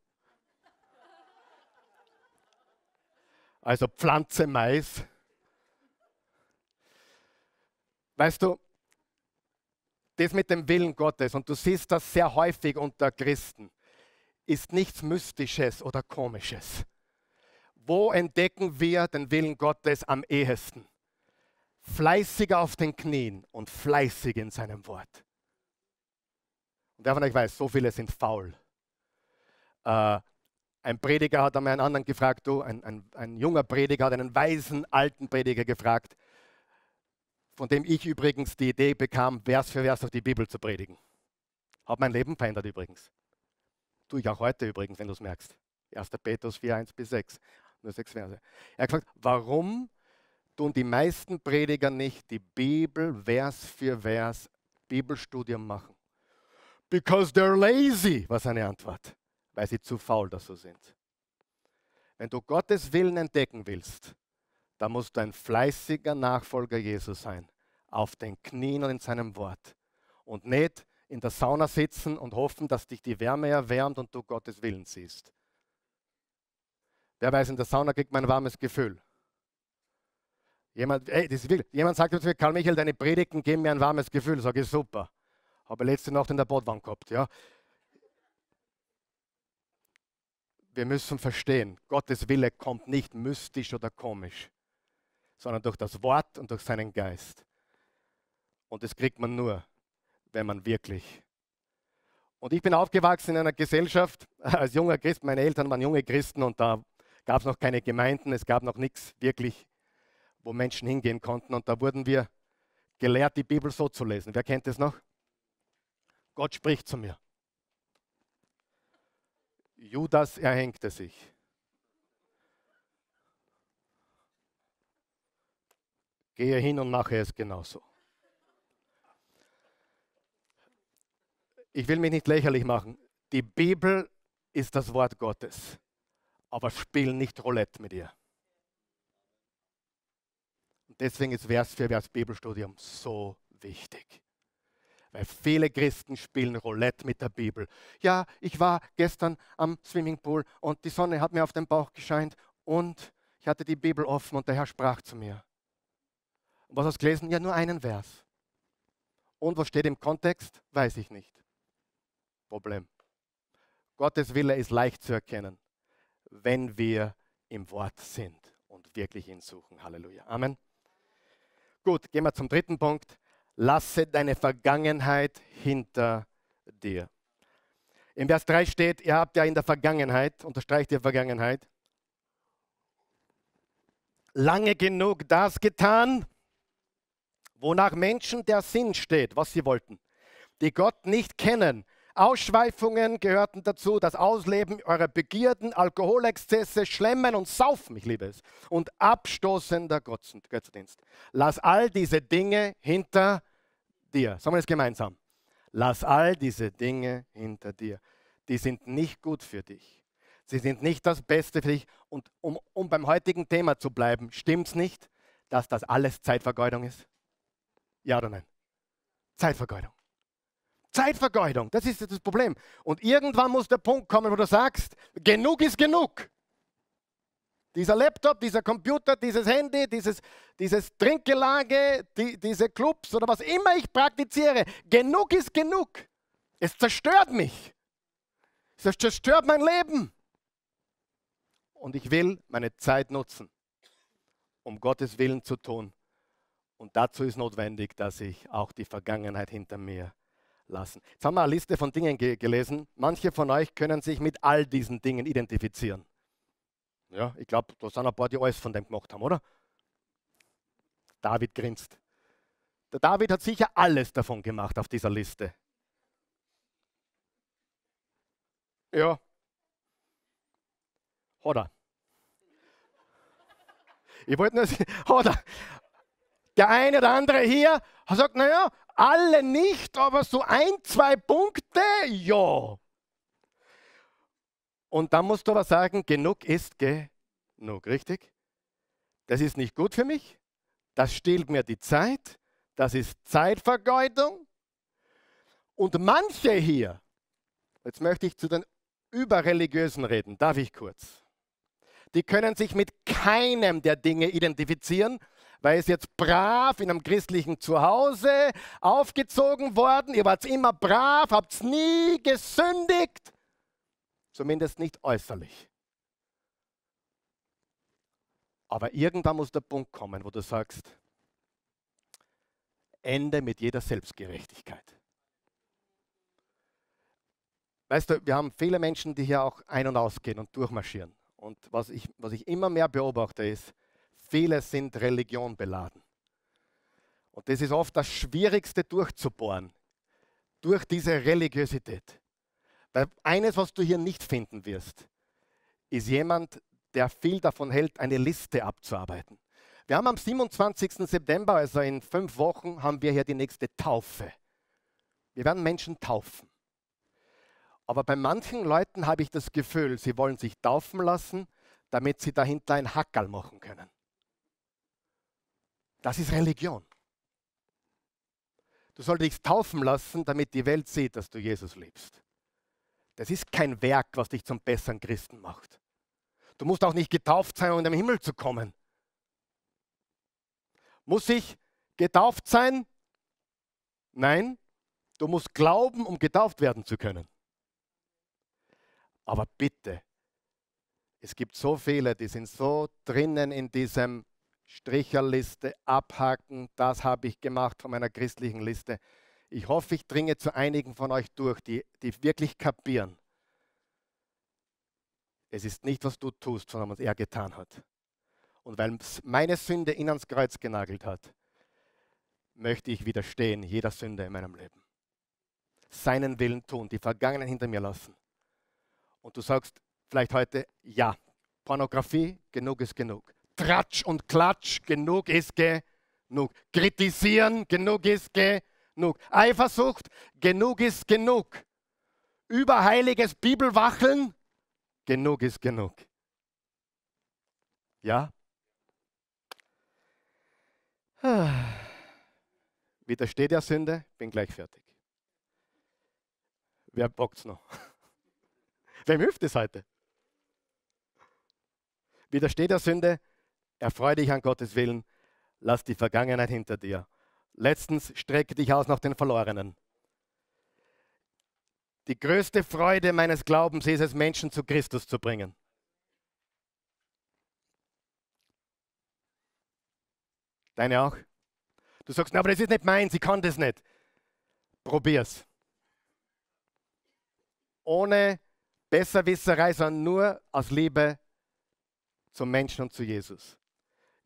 Also Pflanze Mais. Weißt du, das mit dem Willen Gottes, und du siehst das sehr häufig unter Christen, ist nichts Mystisches oder Komisches. Wo entdecken wir den Willen Gottes am ehesten? Fleißiger auf den Knien und fleißig in seinem Wort. Und wer von euch weiß, so viele sind faul. Äh, ein Prediger hat einmal einen anderen gefragt, du, ein, ein, ein junger Prediger hat einen weisen alten Prediger gefragt, von dem ich übrigens die Idee bekam, Vers für Vers auf die Bibel zu predigen. Hat mein Leben verändert übrigens. Tue ich auch heute übrigens, wenn du es merkst. 1. Petrus 4, 1 bis 6. Nur sechs Verse. Er hat gesagt, warum tun die meisten Prediger nicht die Bibel Vers für Vers Bibelstudium machen? Because they're lazy, war seine Antwort. Weil sie zu faul dazu sind. Wenn du Gottes Willen entdecken willst, da musst du ein fleißiger Nachfolger Jesus sein, auf den Knien und in seinem Wort. Und nicht in der Sauna sitzen und hoffen, dass dich die Wärme erwärmt und du Gottes Willen siehst. Wer weiß, in der Sauna kriegt man ein warmes Gefühl. Jemand, ey, das wirklich, jemand sagt zu mir, Karl Michael, deine Predigten geben mir ein warmes Gefühl. Sag ich, super. Habe letzte Nacht in der Badwanne gehabt. Ja. Wir müssen verstehen, Gottes Wille kommt nicht mystisch oder komisch, sondern durch das Wort und durch seinen Geist. Und das kriegt man nur, wenn man wirklich. Und ich bin aufgewachsen in einer Gesellschaft als junger Christ. Meine Eltern waren junge Christen und da gab es noch keine Gemeinden, es gab noch nichts wirklich, wo Menschen hingehen konnten. Und da wurden wir gelehrt, die Bibel so zu lesen. Wer kennt das noch? Gott spricht zu mir. Judas erhängte sich. Gehe hin und mache es genauso. Ich will mich nicht lächerlich machen. Die Bibel ist das Wort Gottes, aber spiel nicht Roulette mit ihr. Und deswegen ist Vers für Vers Bibelstudium so wichtig. Weil viele Christen spielen Roulette mit der Bibel. Ja, ich war gestern am Swimmingpool und die Sonne hat mir auf den Bauch gescheint und ich hatte die Bibel offen und der Herr sprach zu mir. Und was hast du gelesen? Ja, nur einen Vers. Und was steht im Kontext? Weiß ich nicht. Problem. Gottes Wille ist leicht zu erkennen, wenn wir im Wort sind und wirklich ihn suchen. Halleluja. Amen. Gut, gehen wir zum dritten Punkt. Lasse deine Vergangenheit hinter dir. Im Vers 3 steht, ihr habt ja in der Vergangenheit, unterstreicht die Vergangenheit, lange genug das getan, wonach Menschen der Sinn steht, was sie wollten, die Gott nicht kennen, Ausschweifungen gehörten dazu, das Ausleben eurer Begierden, Alkoholexzesse, Schlemmen und Saufen, ich liebe es, und abstoßender Götzendienst. Lass all diese Dinge hinter dir. Sagen wir es gemeinsam. Lass all diese Dinge hinter dir. Die sind nicht gut für dich. Sie sind nicht das Beste für dich. Und um, um beim heutigen Thema zu bleiben, stimmt es nicht, dass das alles Zeitvergeudung ist? Ja oder nein? Zeitvergeudung. Zeitvergeudung, das ist das Problem. Und irgendwann muss der Punkt kommen, wo du sagst, genug ist genug. Dieser Laptop, dieser Computer, dieses Handy, dieses, dieses Trinkgelage, die, diese Clubs oder was immer ich praktiziere, genug ist genug. Es zerstört mich. Es zerstört mein Leben. Und ich will meine Zeit nutzen, um Gottes Willen zu tun. Und dazu ist notwendig, dass ich auch die Vergangenheit hinter mir lassen. Jetzt haben wir eine Liste von Dingen ge gelesen. Manche von euch können sich mit all diesen Dingen identifizieren. Ja, ich glaube, da sind ein paar, die alles von dem gemacht haben, oder? David grinst. Der David hat sicher alles davon gemacht auf dieser Liste. Ja. Oder? Ich wollte nur sagen, oder? Der eine oder andere hier sagt, naja, alle nicht, aber so ein, zwei Punkte, ja. Und dann musst du aber sagen, genug ist genug, richtig? Das ist nicht gut für mich, das stiehlt mir die Zeit, das ist Zeitvergeudung. Und manche hier, jetzt möchte ich zu den Überreligiösen reden, darf ich kurz? Die können sich mit keinem der Dinge identifizieren, weil es jetzt brav in einem christlichen Zuhause aufgezogen worden. Ihr wart immer brav, habt nie gesündigt. Zumindest nicht äußerlich. Aber irgendwann muss der Punkt kommen, wo du sagst, Ende mit jeder Selbstgerechtigkeit. Weißt du, wir haben viele Menschen, die hier auch ein- und ausgehen und durchmarschieren. Und was ich, was ich immer mehr beobachte, ist, Viele sind Religion beladen. Und das ist oft das Schwierigste durchzubohren, durch diese Religiosität. Weil eines, was du hier nicht finden wirst, ist jemand, der viel davon hält, eine Liste abzuarbeiten. Wir haben am 27. September, also in fünf Wochen, haben wir hier die nächste Taufe. Wir werden Menschen taufen. Aber bei manchen Leuten habe ich das Gefühl, sie wollen sich taufen lassen, damit sie dahinter ein Hackerl machen können. Das ist Religion. Du solltest dich taufen lassen, damit die Welt sieht, dass du Jesus liebst. Das ist kein Werk, was dich zum besseren Christen macht. Du musst auch nicht getauft sein, um in den Himmel zu kommen. Muss ich getauft sein? Nein, du musst glauben, um getauft werden zu können. Aber bitte, es gibt so viele, die sind so drinnen in diesem Stricherliste, abhaken, das habe ich gemacht von meiner christlichen Liste. Ich hoffe, ich dringe zu einigen von euch durch, die, die wirklich kapieren. Es ist nicht, was du tust, sondern was er getan hat. Und weil meine Sünde ihn ans Kreuz genagelt hat, möchte ich widerstehen jeder Sünde in meinem Leben. Seinen Willen tun, die Vergangenheit hinter mir lassen. Und du sagst vielleicht heute, ja, Pornografie, genug ist genug. Tratsch und Klatsch, genug ist genug. Kritisieren, genug ist genug. Eifersucht, genug ist genug. Überheiliges Bibelwacheln, genug ist genug. Ja? Widersteht der Sünde? Bin gleich fertig. Wer bockt's noch? Wem hilft es heute? Widersteht der Sünde? Erfreue dich an Gottes Willen. Lass die Vergangenheit hinter dir. Letztens strecke dich aus nach den Verlorenen. Die größte Freude meines Glaubens ist es, Menschen zu Christus zu bringen. Deine auch? Du sagst, aber das ist nicht meins, ich kann das nicht. Probier's. Ohne Besserwisserei, sondern nur aus Liebe zum Menschen und zu Jesus.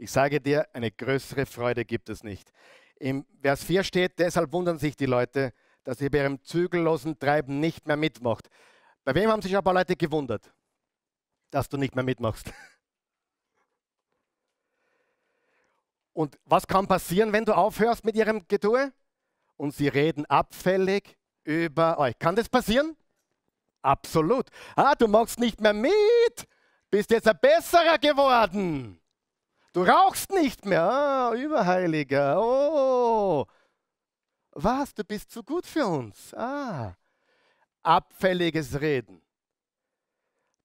Ich sage dir, eine größere Freude gibt es nicht. Im Vers 4 steht, deshalb wundern sich die Leute, dass ihr bei ihrem zügellosen Treiben nicht mehr mitmacht. Bei wem haben sich ein paar Leute gewundert, dass du nicht mehr mitmachst? Und was kann passieren, wenn du aufhörst mit ihrem Getue? Und sie reden abfällig über euch. Kann das passieren? Absolut. Ah, du machst nicht mehr mit. Bist jetzt ein besserer geworden. Du rauchst nicht mehr. Ah, Überheiliger. Oh. Was? Du bist zu gut für uns. Ah. Abfälliges Reden.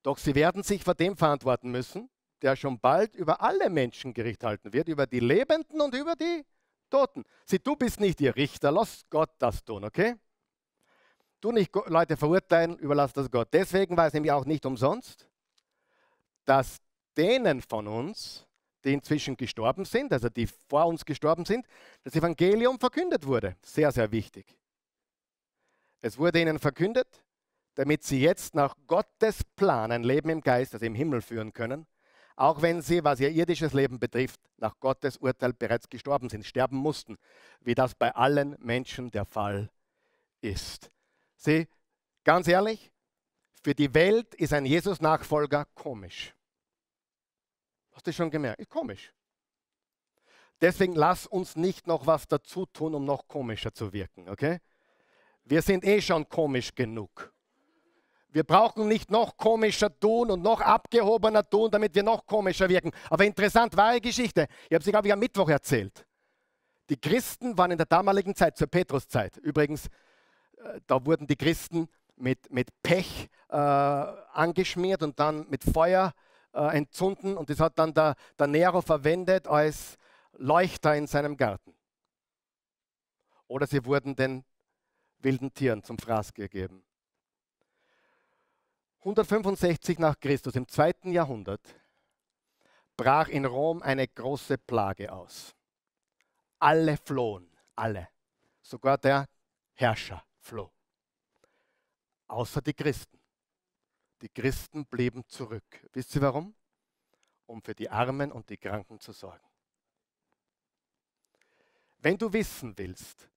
Doch sie werden sich vor dem verantworten müssen, der schon bald über alle Menschen Gericht halten wird, über die Lebenden und über die Toten. Sieh, du bist nicht ihr Richter, lass Gott das tun, okay? Du nicht Leute verurteilen, überlass das Gott. Deswegen war es nämlich auch nicht umsonst, dass denen von uns, die inzwischen gestorben sind, also die vor uns gestorben sind, das Evangelium verkündet wurde. Sehr, sehr wichtig. Es wurde ihnen verkündet, damit sie jetzt nach Gottes Plan ein Leben im Geist, also im Himmel führen können, auch wenn sie, was ihr irdisches Leben betrifft, nach Gottes Urteil bereits gestorben sind, sterben mussten, wie das bei allen Menschen der Fall ist. Sieh, ganz ehrlich, für die Welt ist ein Jesus-Nachfolger komisch. Hast du schon gemerkt? Ist komisch. Deswegen lass uns nicht noch was dazu tun, um noch komischer zu wirken, okay? Wir sind eh schon komisch genug. Wir brauchen nicht noch komischer tun und noch abgehobener tun, damit wir noch komischer wirken. Aber interessant, wahre Geschichte. Ich habe sie, glaube ich, am Mittwoch erzählt. Die Christen waren in der damaligen Zeit, zur Petruszeit, übrigens, äh, da wurden die Christen mit, mit Pech äh, angeschmiert und dann mit Feuer äh, entzünden. Und das hat dann der, der Nero verwendet als Leuchter in seinem Garten. Oder sie wurden den wilden Tieren zum Fraß gegeben. 165 nach Christus, im zweiten Jahrhundert, brach in Rom eine große Plage aus. Alle flohen, alle. Sogar der Herrscher floh. Außer die Christen. Die Christen blieben zurück. Wisst ihr warum? Um für die Armen und die Kranken zu sorgen. Wenn du wissen willst,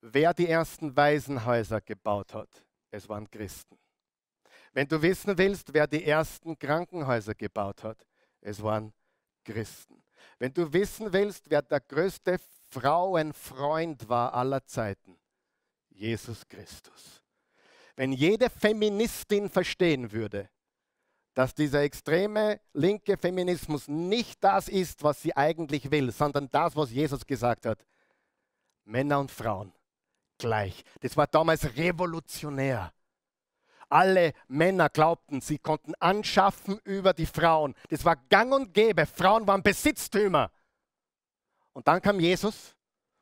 wer die ersten Waisenhäuser gebaut hat, es waren Christen. Wenn du wissen willst, wer die ersten Krankenhäuser gebaut hat, es waren Christen. Wenn du wissen willst, wer der größte Frauenfreund war aller Zeiten, Jesus Christus. Wenn jede Feministin verstehen würde, dass dieser extreme linke Feminismus nicht das ist, was sie eigentlich will, sondern das, was Jesus gesagt hat. Männer und Frauen gleich. Das war damals revolutionär. Alle Männer glaubten, sie konnten anschaffen über die Frauen. Das war gang und gäbe. Frauen waren Besitztümer. Und dann kam Jesus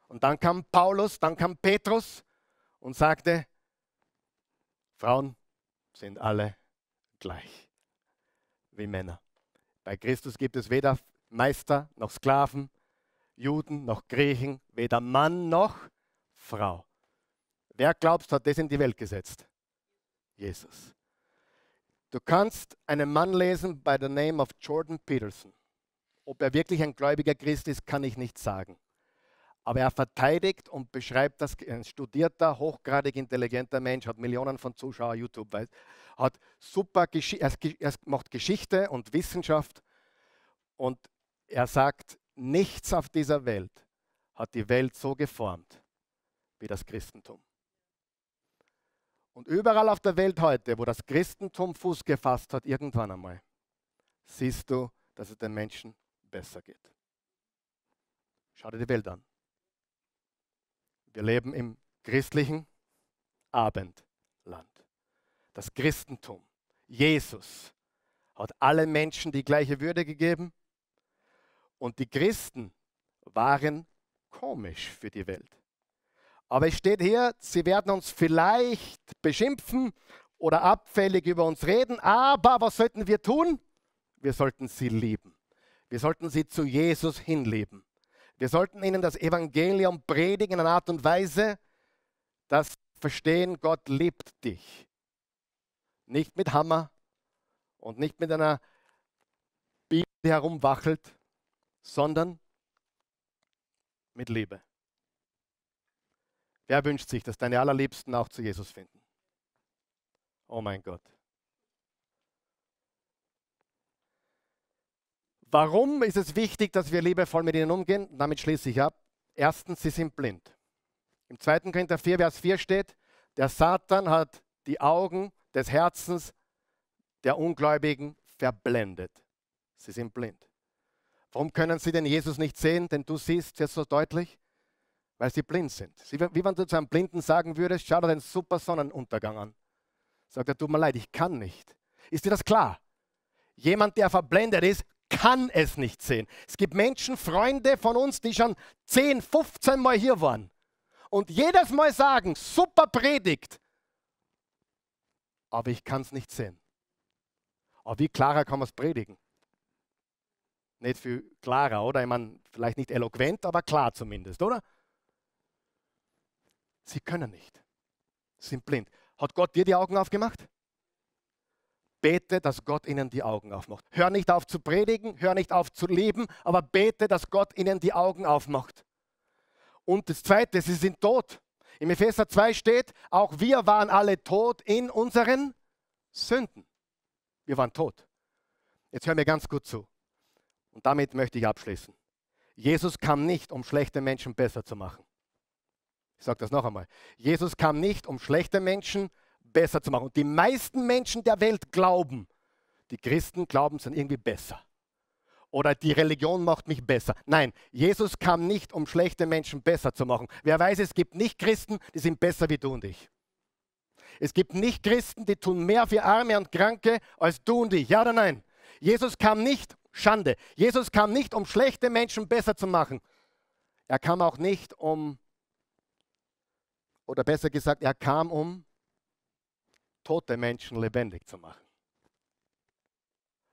und dann kam Paulus, dann kam Petrus und sagte, Frauen sind alle gleich wie Männer. Bei Christus gibt es weder Meister noch Sklaven, Juden noch Griechen, weder Mann noch Frau. Wer glaubst, hat das in die Welt gesetzt? Jesus. Du kannst einen Mann lesen by the name of Jordan Peterson. Ob er wirklich ein gläubiger Christ ist, kann ich nicht sagen. Aber er verteidigt und beschreibt das, ein studierter, hochgradig intelligenter Mensch, hat Millionen von Zuschauern YouTube, hat super, er macht Geschichte und Wissenschaft und er sagt, nichts auf dieser Welt hat die Welt so geformt wie das Christentum. Und überall auf der Welt heute, wo das Christentum Fuß gefasst hat, irgendwann einmal, siehst du, dass es den Menschen besser geht. Schau dir die Welt an. Wir leben im christlichen Abendland. Das Christentum, Jesus, hat allen Menschen die gleiche Würde gegeben und die Christen waren komisch für die Welt. Aber es steht hier, sie werden uns vielleicht beschimpfen oder abfällig über uns reden, aber was sollten wir tun? Wir sollten sie lieben. Wir sollten sie zu Jesus hinlieben. Wir sollten ihnen das Evangelium predigen in einer Art und Weise, dass verstehen, Gott liebt dich. Nicht mit Hammer und nicht mit einer Bibel, die herumwachelt, sondern mit Liebe. Wer wünscht sich, dass deine Allerliebsten auch zu Jesus finden? Oh mein Gott. Warum ist es wichtig, dass wir liebevoll mit ihnen umgehen? Damit schließe ich ab. Erstens, sie sind blind. Im 2. Korinther 4, Vers 4 steht, der Satan hat die Augen des Herzens der Ungläubigen verblendet. Sie sind blind. Warum können sie denn Jesus nicht sehen? Denn du siehst jetzt so deutlich, weil sie blind sind. Wie wenn du zu einem Blinden sagen würdest, schau dir den super Sonnenuntergang an. Sagt er, tut mir leid, ich kann nicht. Ist dir das klar? Jemand, der verblendet ist, kann es nicht sehen. Es gibt Menschen, Freunde von uns, die schon 10, 15 Mal hier waren und jedes Mal sagen, super Predigt, aber ich kann es nicht sehen. Aber wie klarer kann man es predigen? Nicht viel klarer, oder? Ich meine, vielleicht nicht eloquent, aber klar zumindest, oder? Sie können nicht. Sie sind blind. Hat Gott dir die Augen aufgemacht? Bete, dass Gott ihnen die Augen aufmacht. Hör nicht auf zu predigen, hör nicht auf zu leben, aber bete, dass Gott ihnen die Augen aufmacht. Und das Zweite, sie sind tot. Im Epheser 2 steht, auch wir waren alle tot in unseren Sünden. Wir waren tot. Jetzt hör mir ganz gut zu. Und damit möchte ich abschließen. Jesus kam nicht, um schlechte Menschen besser zu machen. Ich sage das noch einmal. Jesus kam nicht, um schlechte Menschen besser zu machen. Und die meisten Menschen der Welt glauben, die Christen glauben, sind irgendwie besser. Oder die Religion macht mich besser. Nein, Jesus kam nicht, um schlechte Menschen besser zu machen. Wer weiß, es gibt nicht Christen, die sind besser wie du und ich. Es gibt nicht Christen, die tun mehr für Arme und Kranke als du und ich. Ja oder nein? Jesus kam nicht, Schande, Jesus kam nicht, um schlechte Menschen besser zu machen. Er kam auch nicht, um oder besser gesagt, er kam, um tote Menschen lebendig zu machen.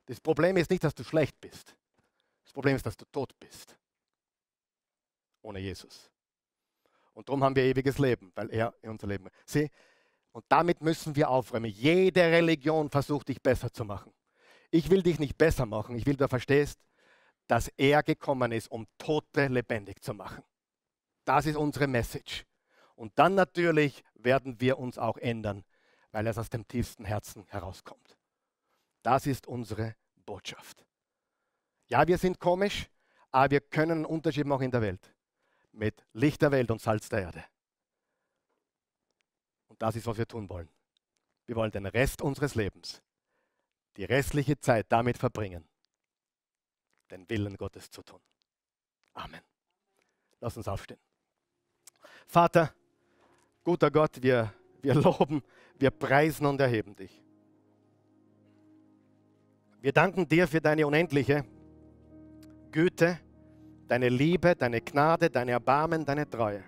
Das Problem ist nicht, dass du schlecht bist. Das Problem ist, dass du tot bist. Ohne Jesus. Und darum haben wir ewiges Leben, weil er in unser Leben. Sieh, und damit müssen wir aufräumen. Jede Religion versucht dich besser zu machen. Ich will dich nicht besser machen. Ich will, du verstehst, dass er gekommen ist, um Tote lebendig zu machen. Das ist unsere Message. Und dann natürlich werden wir uns auch ändern, weil es aus dem tiefsten Herzen herauskommt. Das ist unsere Botschaft. Ja, wir sind komisch, aber wir können einen Unterschied machen in der Welt. Mit Licht der Welt und Salz der Erde. Und das ist, was wir tun wollen. Wir wollen den Rest unseres Lebens die restliche Zeit damit verbringen, den Willen Gottes zu tun. Amen. Lass uns aufstehen. Vater, guter Gott, wir, wir loben, wir preisen und erheben dich. Wir danken dir für deine unendliche Güte, deine Liebe, deine Gnade, deine Erbarmen, deine Treue.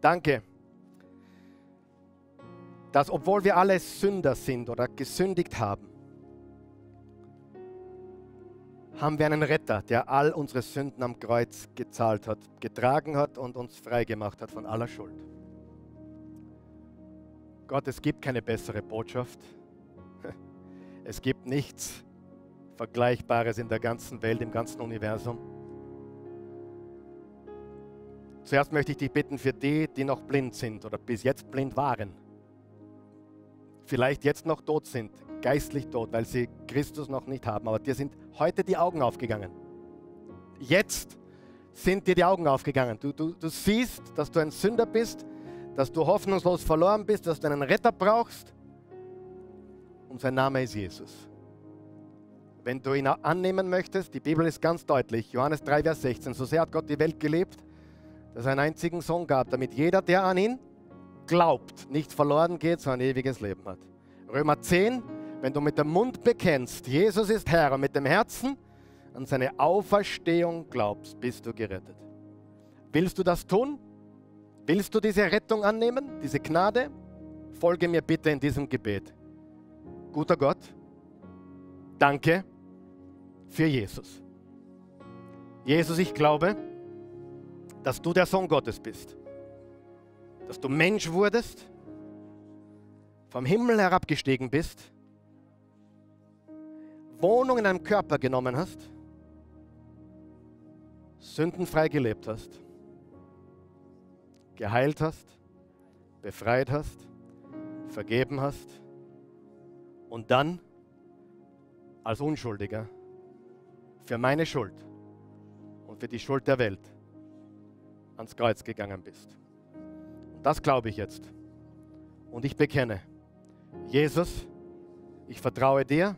Danke, dass obwohl wir alle Sünder sind oder gesündigt haben, haben wir einen Retter, der all unsere Sünden am Kreuz gezahlt hat, getragen hat und uns freigemacht hat von aller Schuld. Gott, es gibt keine bessere Botschaft. Es gibt nichts Vergleichbares in der ganzen Welt, im ganzen Universum. Zuerst möchte ich dich bitten für die, die noch blind sind oder bis jetzt blind waren. Vielleicht jetzt noch tot sind, geistlich tot, weil sie Christus noch nicht haben. Aber dir sind heute die Augen aufgegangen. Jetzt sind dir die Augen aufgegangen. Du, du, du siehst, dass du ein Sünder bist, dass du hoffnungslos verloren bist, dass du einen Retter brauchst. Und sein Name ist Jesus. Wenn du ihn annehmen möchtest, die Bibel ist ganz deutlich, Johannes 3, Vers 16, so sehr hat Gott die Welt gelebt, dass er einen einzigen Sohn gab, damit jeder, der an ihn glaubt, nicht verloren geht, sondern ein ewiges Leben hat. Römer 10, wenn du mit dem Mund bekennst, Jesus ist Herr und mit dem Herzen an seine Auferstehung glaubst, bist du gerettet. Willst du das tun? Willst du diese Rettung annehmen, diese Gnade? Folge mir bitte in diesem Gebet. Guter Gott, danke für Jesus. Jesus, ich glaube, dass du der Sohn Gottes bist, dass du Mensch wurdest, vom Himmel herabgestiegen bist, Wohnung in deinem Körper genommen hast, sündenfrei gelebt hast, geheilt hast, befreit hast, vergeben hast und dann als Unschuldiger für meine Schuld und für die Schuld der Welt ans Kreuz gegangen bist. Und das glaube ich jetzt. Und ich bekenne, Jesus, ich vertraue dir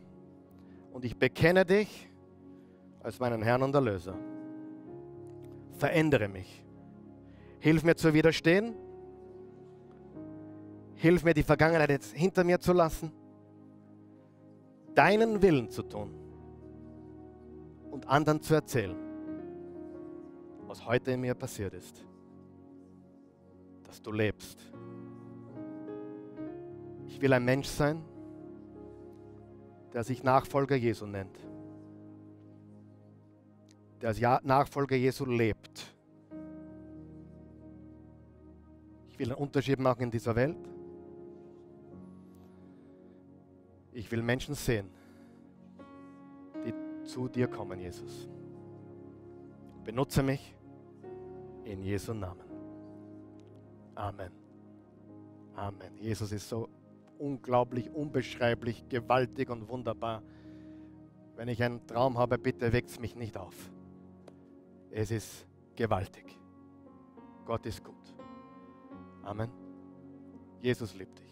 und ich bekenne dich als meinen Herrn und Erlöser. Verändere mich. Hilf mir zu widerstehen. Hilf mir, die Vergangenheit jetzt hinter mir zu lassen. Deinen Willen zu tun und anderen zu erzählen, was heute in mir passiert ist. Dass du lebst. Ich will ein Mensch sein, der sich Nachfolger Jesu nennt. Der als Nachfolger Jesu lebt. Will einen Unterschied machen in dieser Welt. Ich will Menschen sehen, zu dir kommen, Jesus. Benutze mich in Jesu Namen. Amen. Amen. Jesus ist so unglaublich, unbeschreiblich, gewaltig und wunderbar. Wenn ich einen Traum habe, bitte weckt mich nicht auf. Es ist gewaltig. Gott ist gut. Amen. Jesus liebt dich.